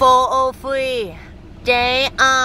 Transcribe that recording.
403 day on